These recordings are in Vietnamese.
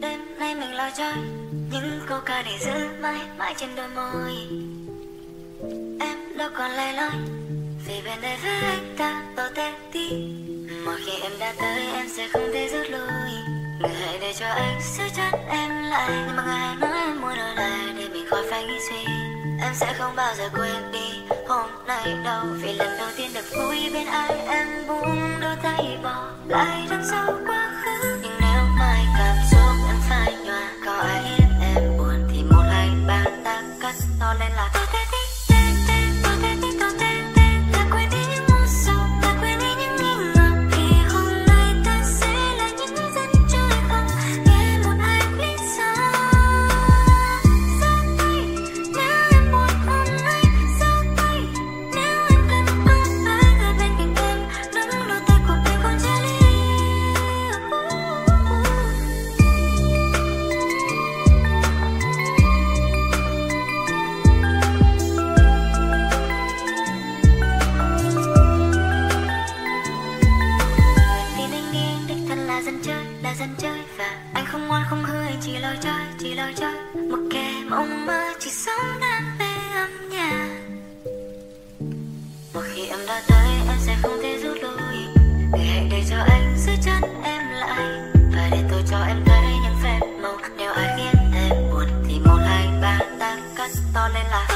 đêm nay mình lo chơi những câu ca để giữ mãi mãi trên đôi môi. Em đâu còn lẻ loi, vì bên đây với anh ta tỏ tê tí mỗi khi em đã tới, em sẽ không thể rút lui. Người hãy để cho anh giữ chặt em lại. Nhưng mà người hãy nói em muốn ở lại để mình khỏi phải nghĩ suy. Em sẽ không bao giờ quên đi hôm nay đâu. Vì lần đầu tiên được vui bên ai, em buông đôi tay bỏ lại đằng sau quá khứ. Nhưng no le lata. không mơ chỉ sống đam mê âm nhạc. Một khi em đã tới, em sẽ không thể rút lui. Vì hãy để cho anh giữ chân em lại. Và để tôi cho em thấy những phép màu. Nếu ai khiến em buồn thì một hai ba ta cắt to lên là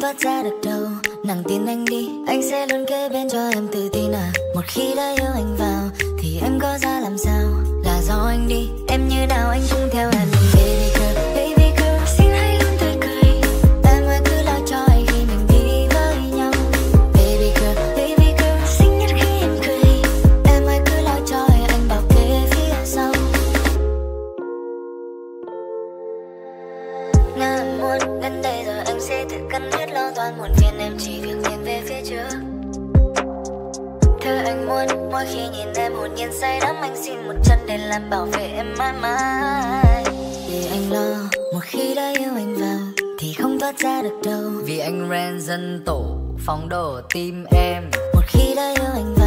không ra được đâu. Nàng tin anh đi, anh sẽ luôn kề bên cho em tự tin à. Một khi đã yêu anh vào, thì em có ra làm sao? Là do anh đi, em như nào anh cũng theo em. để làm bảo vệ em mãi mãi. Để anh lo một khi đã yêu anh vào thì không thoát ra được đâu. Vì anh ren dân tổ phóng đổ tim em. Một khi đã yêu anh vào,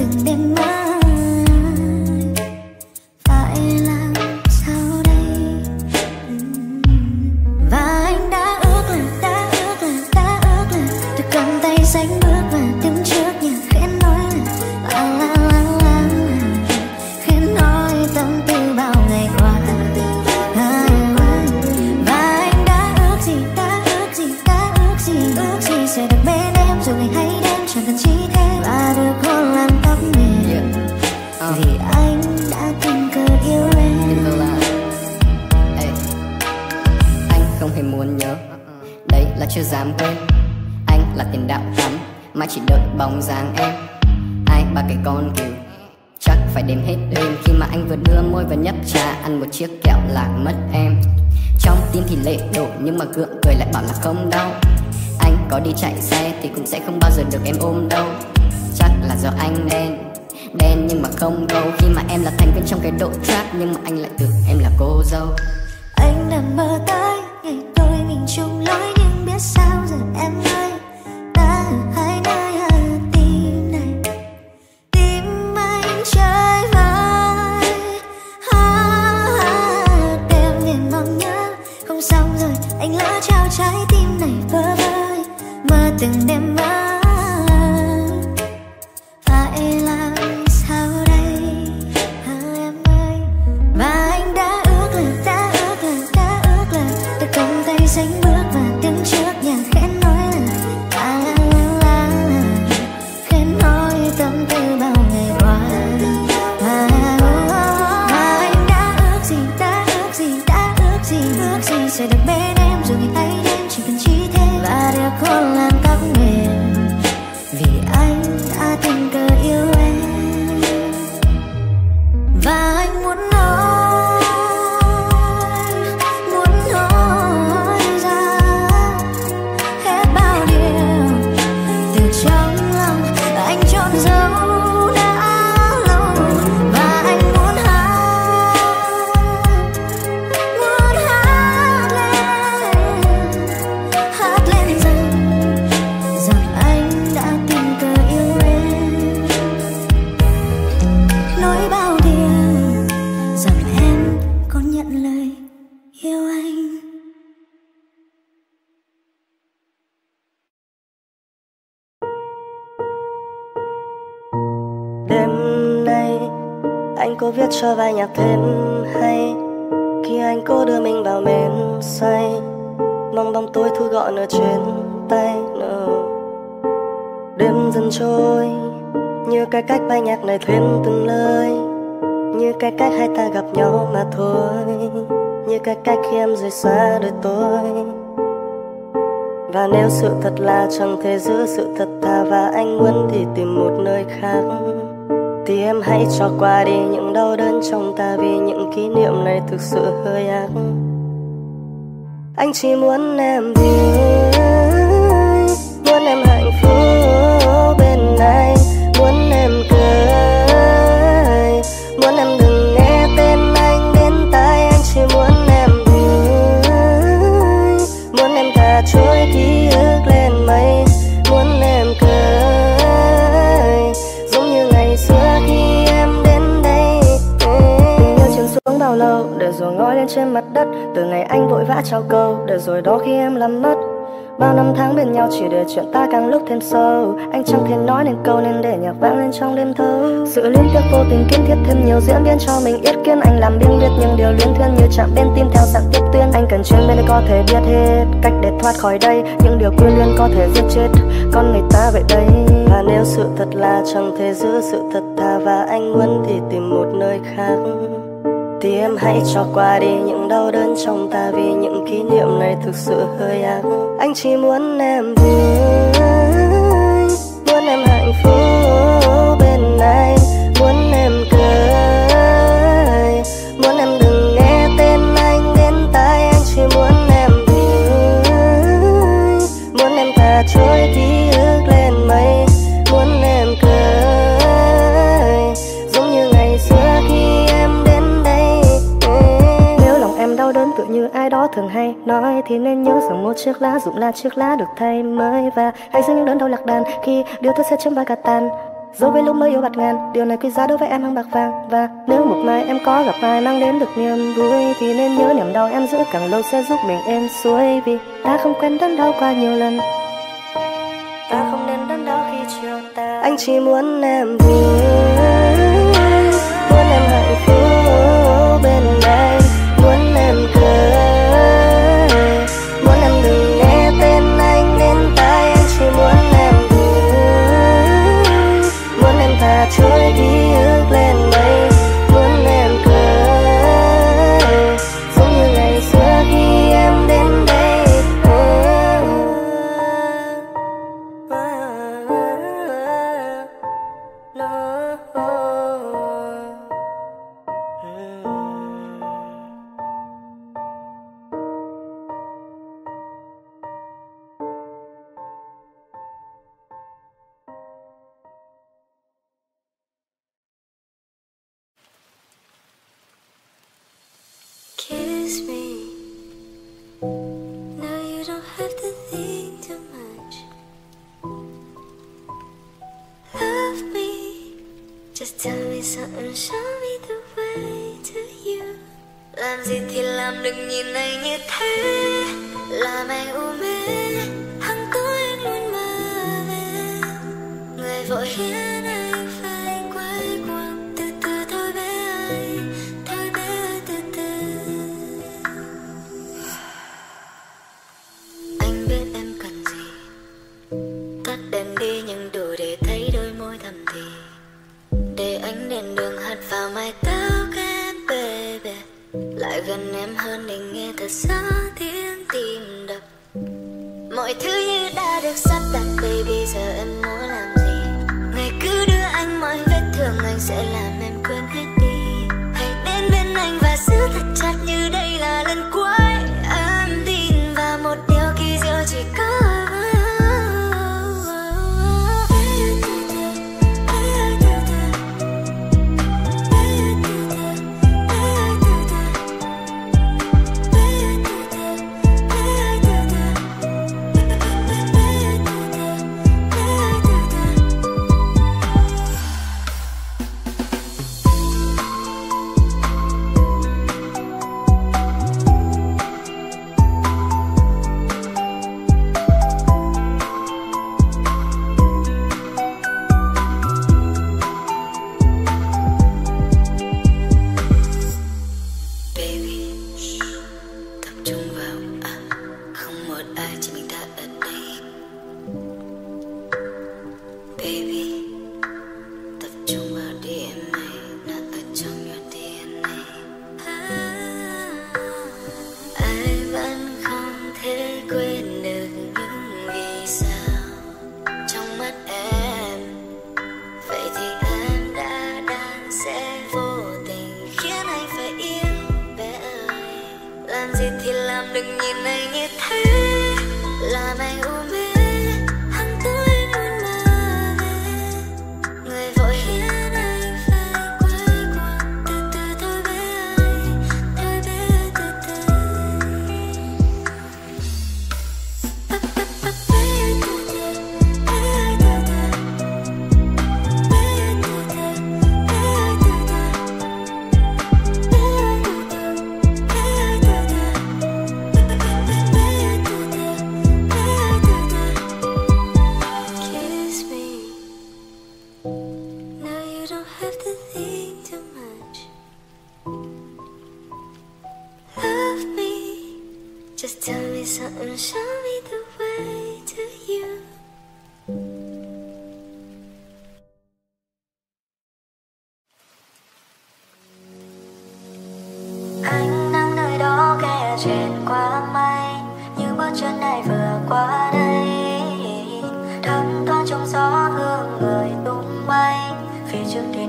mơ từng đêm mơ phải sự thật là chẳng thể giữ sự thật thà và anh muốn thì tìm một nơi khác. Thì em hãy cho qua đi những đau đớn trong ta vì những kỷ niệm này thực sự hơi ác. Anh chỉ muốn em vui bao lâu, để rồi ngói lên trên mặt đất. Từ ngày anh vội vã trao câu, để rồi đó khi em làm mất. Bao năm tháng bên nhau chỉ để chuyện ta càng lúc thêm sâu. Anh chẳng thể nói nên câu nên để nhạc vang lên trong đêm thơ. Sự liên tiếp vô tình kiên thiết thêm nhiều diễn biến cho mình ít kiến Anh làm biên biết những điều luyến thuyên như chạm bên tim theo dạng tiếp tuyến. Anh cần chuyên bên để có thể biết hết cách để thoát khỏi đây. Những điều quyên liên có thể giết chết con người ta vậy đây. Và nếu sự thật là chẳng thể giữ sự thật thà Và anh muốn thì tìm một nơi khác thì em hãy cho qua đi những đau đớn trong ta vì những kỷ niệm này thực sự hơi ác. Anh chỉ muốn em vui, muốn em hạnh phúc bên anh như ai đó thường hay nói thì nên nhớ rằng một chiếc lá dụng là chiếc lá được thay mới. Và hãy giữ những đớn đau lạc đàn khi điều tôi sẽ chấm vai cả tàn. Dấu với lúc mới yêu bạt ngàn điều này quý giá đối với em hơn bạc vàng. Và nếu một ngày em có gặp ai mang đến được niềm vui thì nên nhớ niềm đau em giữ càng lâu sẽ giúp mình êm xuôi. Vì ta không quen đớn đau qua nhiều lần. Ta không nên đớn đau khi chiều ta anh chỉ muốn em vui muốn em hạnh phúc bên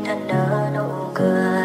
thân nở nụ cười.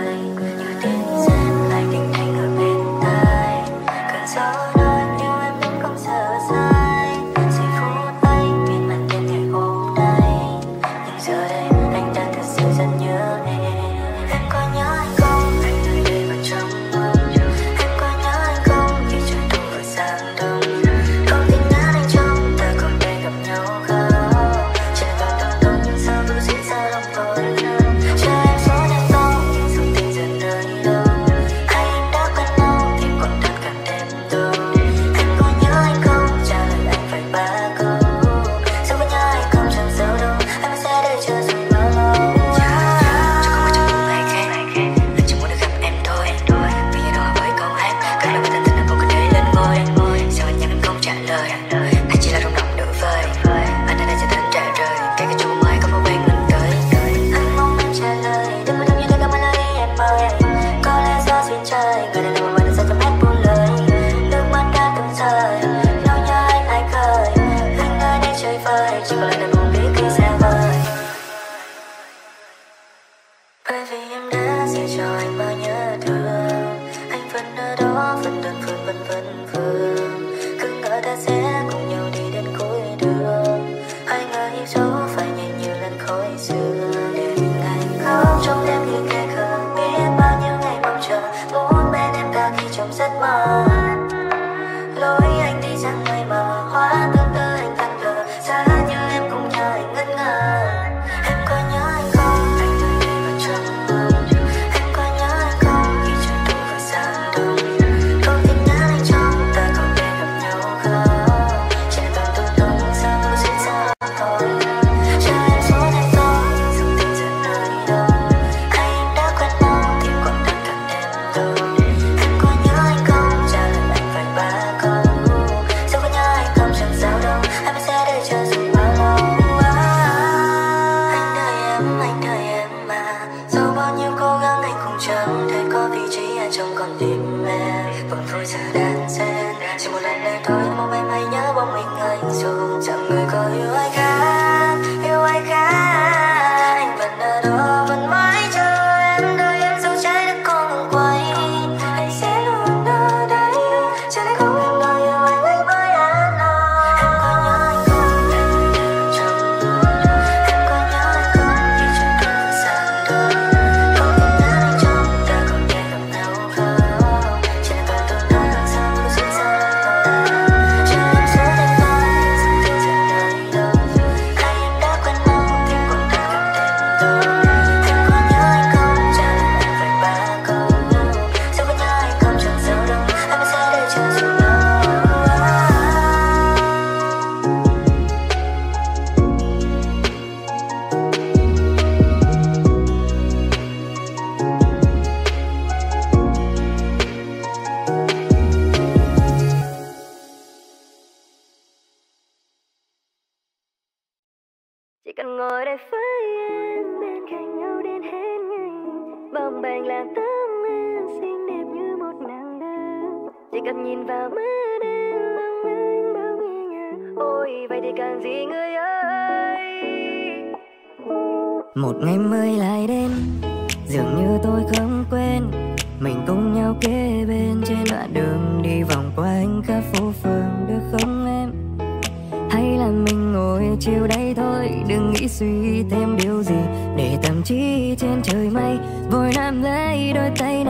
suy thêm điều gì để tâm trí trên trời mây, vội nắm lấy đôi tay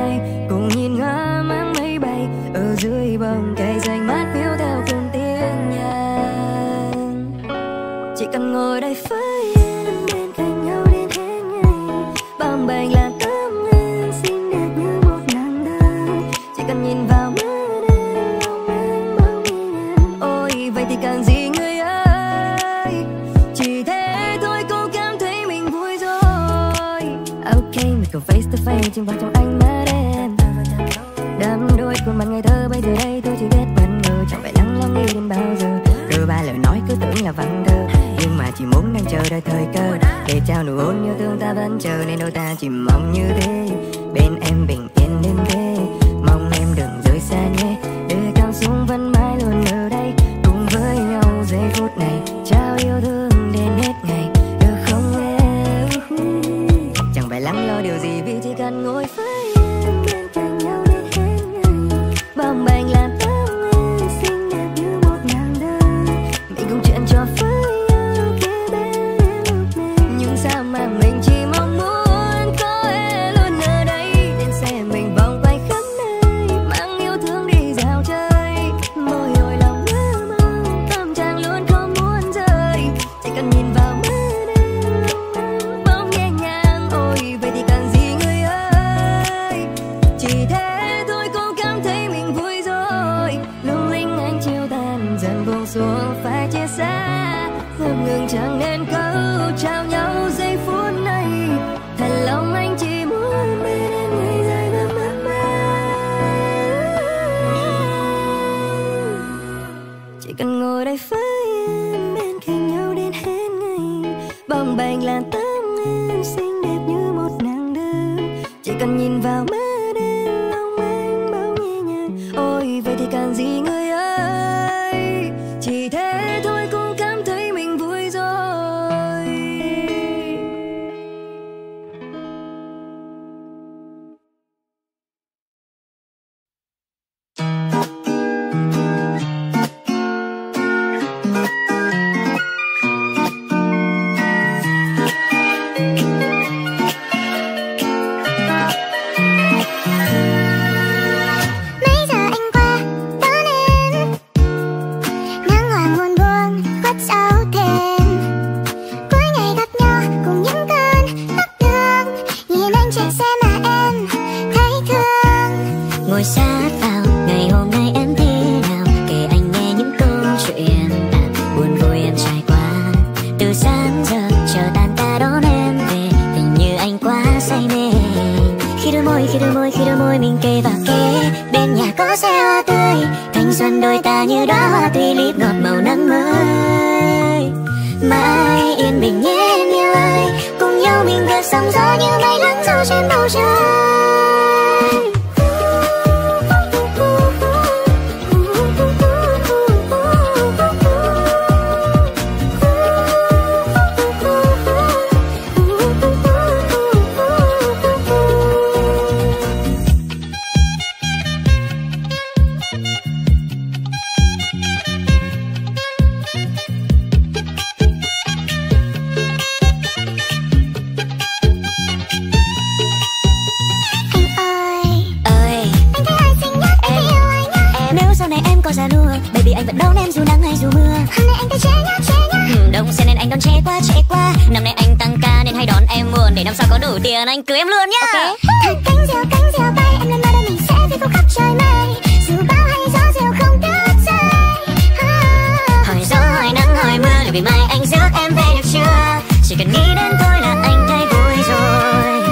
anh vẫn đón em dù nắng hay dù mưa. Hôm nay anh ta trễ nhá trễ nhá. Ừ, đông xe nên anh đón trễ quá trễ quá năm nay anh tăng ca nên hay đón em muộn để năm sau có đủ tiền anh cưới em luôn nhá. Okay. thật cánh diều cánh diều bay. Em lên mai đôi mình sẽ phi khúc khắp trời mây. Dù bão hay gió diều không đứt rơi ah. hỏi gió hỏi nắng hỏi mưa. Liệu vì mai anh rước em về được chưa? Chỉ cần nghĩ đến tôi là anh thấy vui rồi.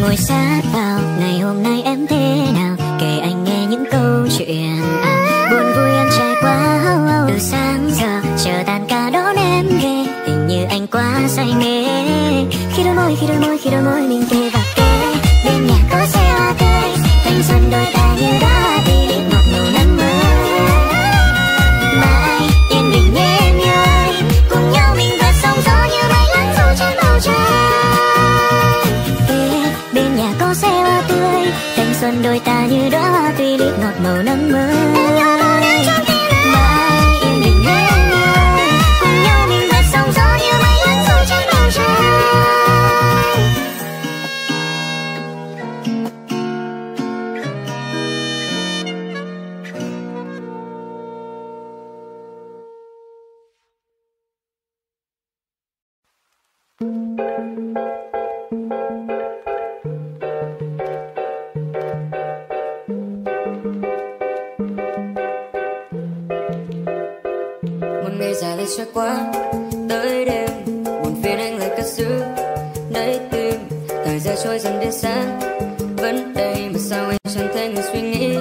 Ngồi sát vào ngày hôm nay em ないね。昼も昼も昼も人間。Vẫn đây mà sao anh chẳng thấy người suy nghĩ?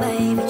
baby.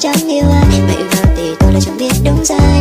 chẳng yêu ai mày vào thì tôi đã chẳng biết đúng sai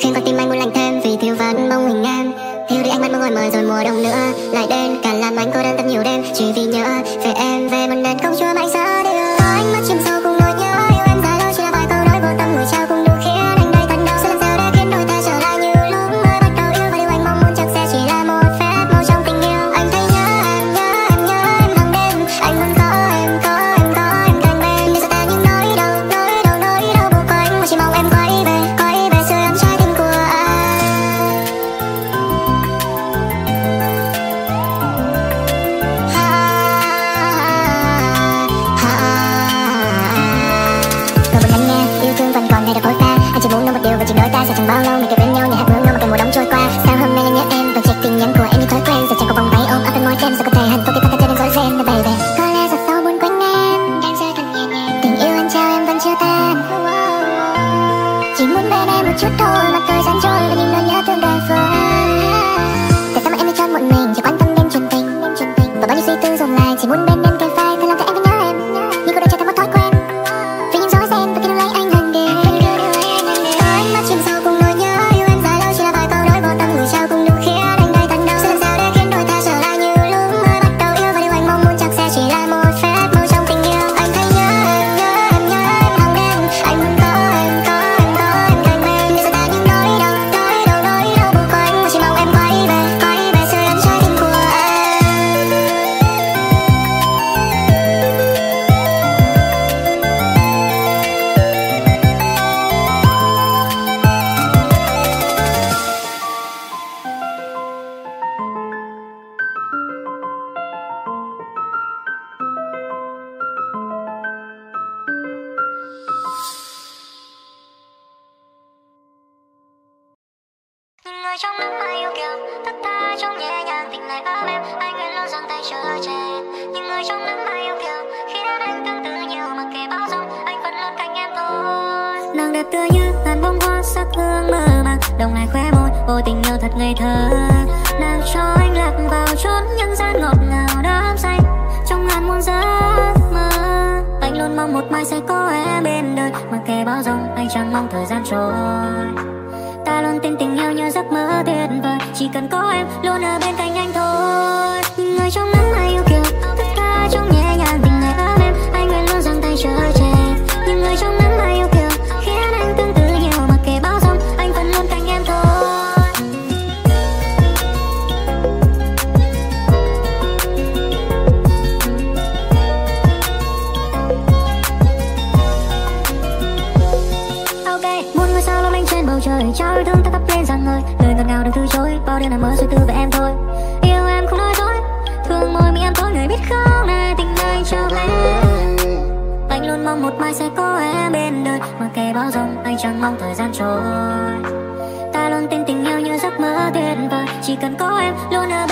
khiến con tim anh muốn lành thêm vì thiếu vắng bóng hình em. Thiếu đi anh mắt mong ngồi mời rồi mùa đông nữa. Lại đến cả làm anh cô đơn thật nhiều đêm. Chỉ vì nhớ về em, về một nền công chúa mãi xa trong nắng mai yêu kiều tất tha trong nhẹ nhàng tình này ấm em anh nguyện luôn dang tay chờ che những người trong nắng mai yêu kiều khi đến anh tương tư nhiều mặc kệ bao dung anh vẫn luôn cạnh em thôi nàng đẹp tươi như ngàn bông hoa sắc hương mơ màng, đồng lại khóe môi, vô tình yêu thật ngây thơ. Nàng cho anh lạc vào chốn nhân gian ngọt ngào đắm say, trong ngàn muôn giấc mơ. Anh luôn mong một mai sẽ có em bên đời, mặc kệ bao dung, anh chẳng mong thời gian trôi trong tim tình yêu như giấc mơ tuyệt vời. Chỉ cần có em luôn ở bên cạnh anh thôi. Người trong nắng hay yêu bão rông anh chẳng mong thời gian trôi. Ta luôn tin tình yêu như giấc mơ tuyệt vời. Chỉ cần có em, luôn ở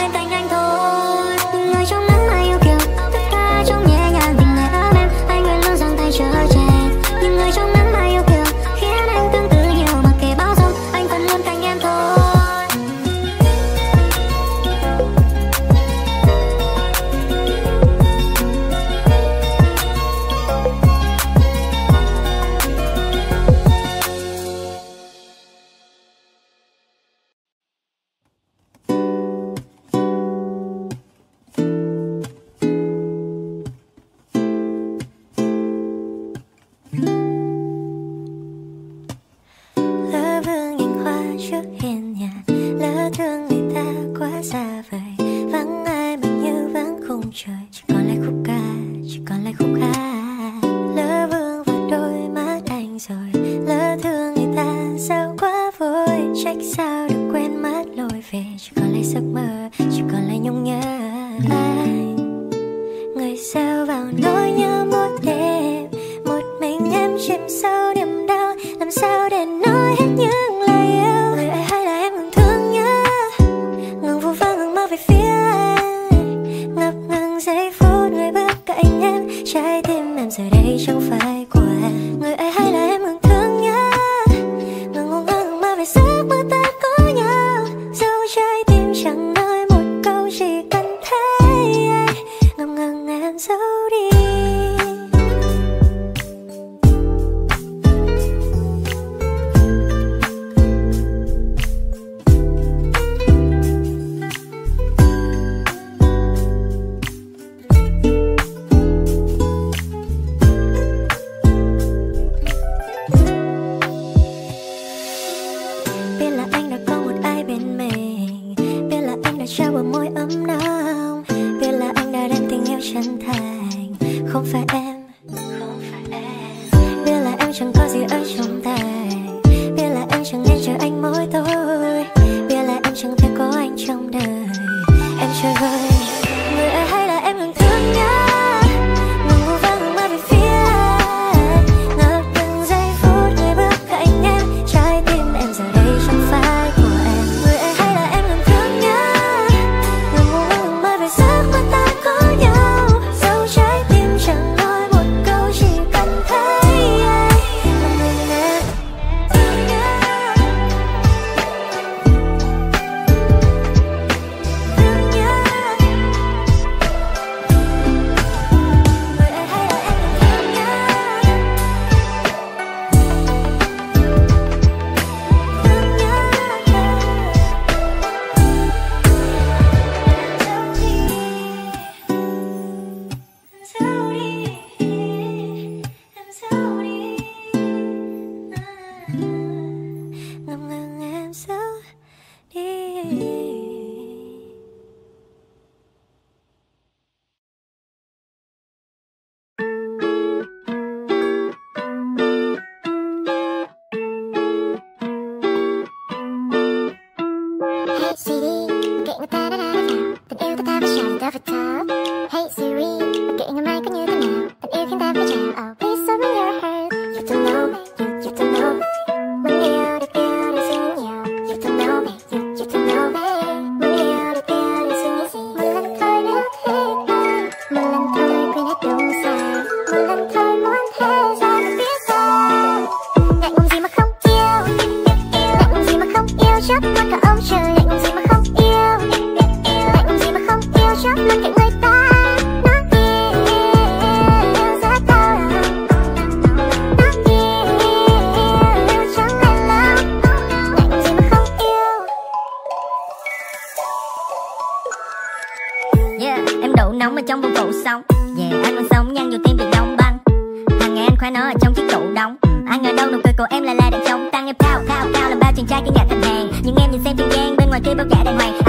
sống. Yeah, anh vẫn sống nhăn dù tim bị đóng băng. Hàng ngày anh khoe nó ở trong chiếc tủ đóng. Anh ở đâu nụ cười của em là là đàn chống tăng Em cao, cao, cao làm bao chàng trai kinh ngạc thành hàng. Những em nhìn xem thiên gian bên ngoài kia bao cả đàng hoàng.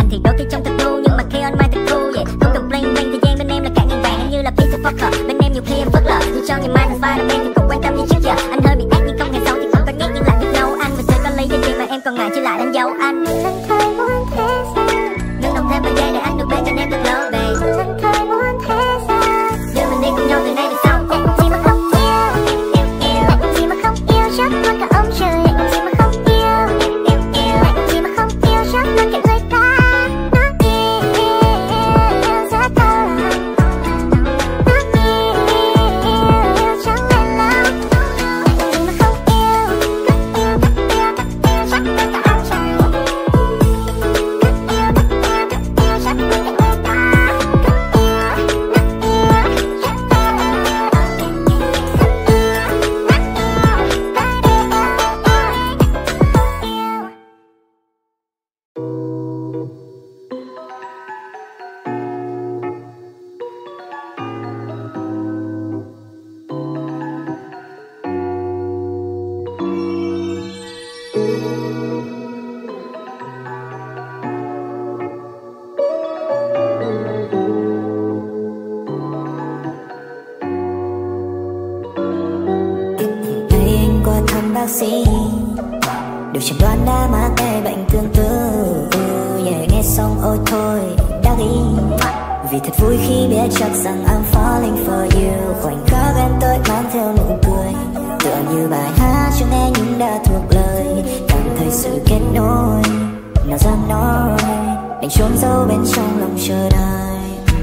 Anh trốn sâu bên trong lòng chờ đợi.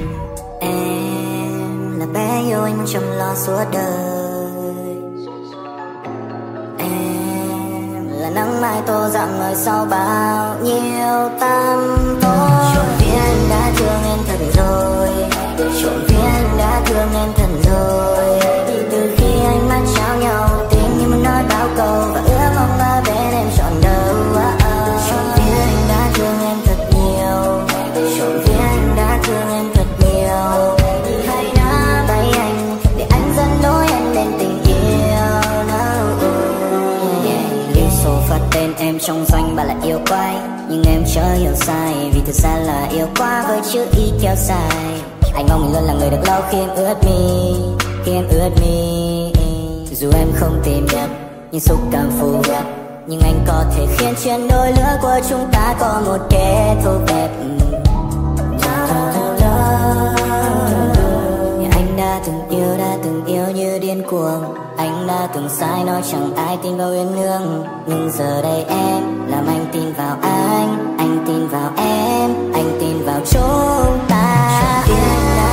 Em là bé yêu anh chăm lo suốt đời. Em là nắng mai tô dạng ngời sau bao nhiêu tăm tối. Trộm phía anh đã thương em thật rồi. Trộm phía anh đã thương em thật quay Nhưng em chưa hiểu sai, Vì thực ra là yêu quá với chữ y kéo dài. Anh mong mình luôn là người được lâu khi em ướt mi Khi em ướt mi. Dù em không tìm được nhưng xúc cảm phù hợp, Nhưng anh có thể khiến chuyện đôi lứa của chúng ta có một kết thúc đẹp. Anh đã từng yêu, đã từng yêu như điên cuồng anh đã từng sai nói chẳng ai tin vào uyên ương nhưng giờ đây em làm anh tin vào anh. Anh tin vào em, anh tin vào chúng ta. Biết anh đã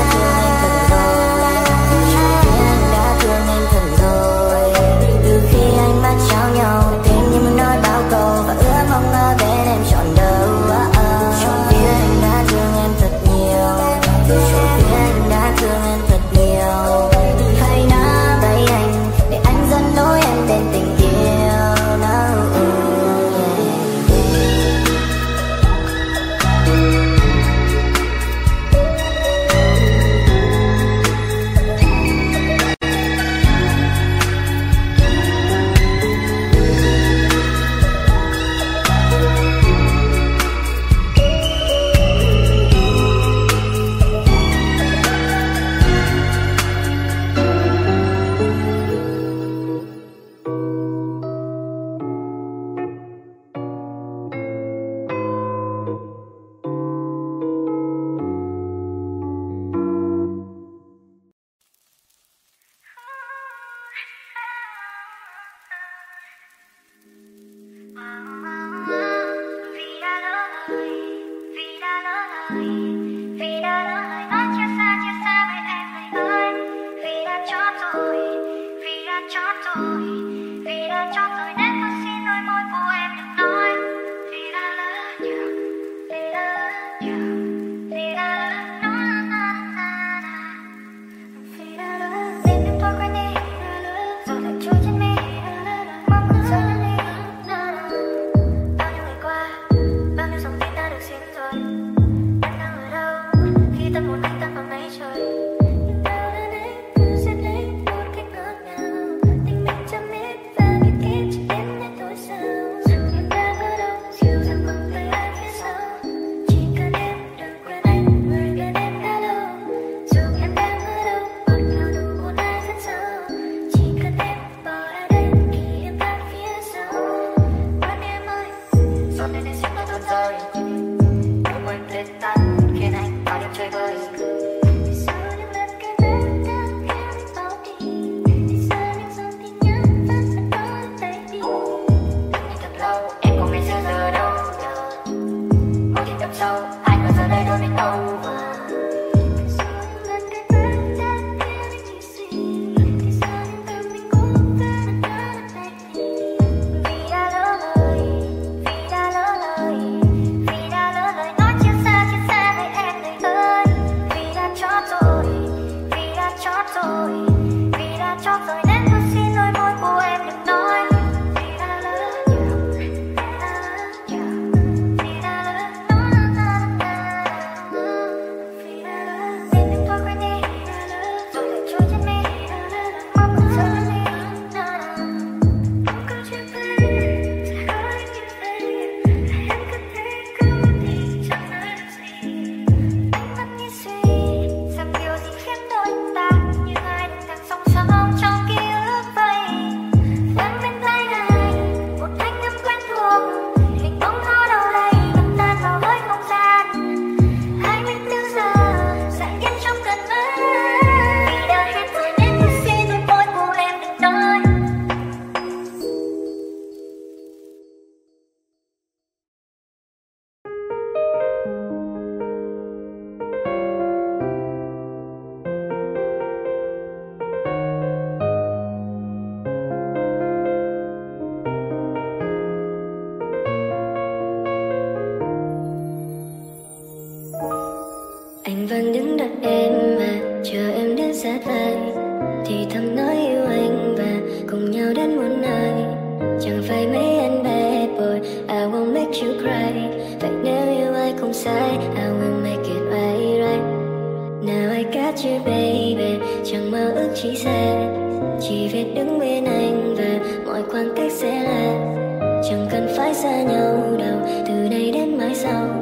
Chẳng cần phải xa nhau đâu Từ nay đến mai sau.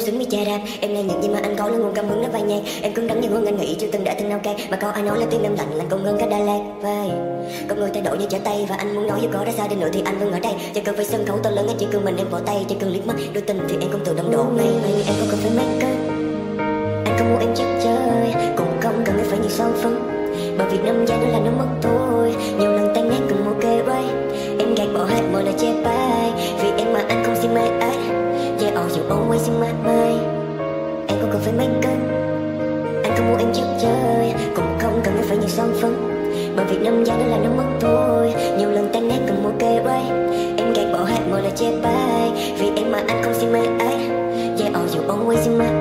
Không xứng với cha đạp Em nghe những gì mà anh có là nguồn cảm hứng, nó vang nhang Em cứng rắn như hơn anh nghĩ chưa từng đã từng nào cay Mà có ai nói là tim em lạnh lạnh còn hơn cả Đà Lạt. Vậy Con người thay đổi như trở tay, Và anh muốn nói dù có ra xa đi nữa thì anh vẫn ở đây. Chỉ cần phải sân khấu to lớn, anh chỉ cần mình em bỏ tay. Chỉ cần liếc mắt, đôi tình thì em cũng tự động đổ ngay anh em không cần phải make up. Anh không muốn em chết chơi. Cũng không cần phải nhiều son phấn. Bởi vì năm giây nó là nó mất thôi. Nhiều lần tan nát cùng một cây right Em gạt bỏ hết mọi lời chê bai. Vì em mà anh không xin mai ai. Yeah, oh, you always in my mind Em không cần phải mấy cân. Anh không muốn em chết chơi. Cũng không cần phải nhiều son phấn Bởi vì năm giá nó là nó mất thôi. Nhiều lần tan nát cùng một cây bay. Em gạt bỏ hết mọi lời chê bai Vì em mà anh không xin mê ai Yeah, oh, you always in my mind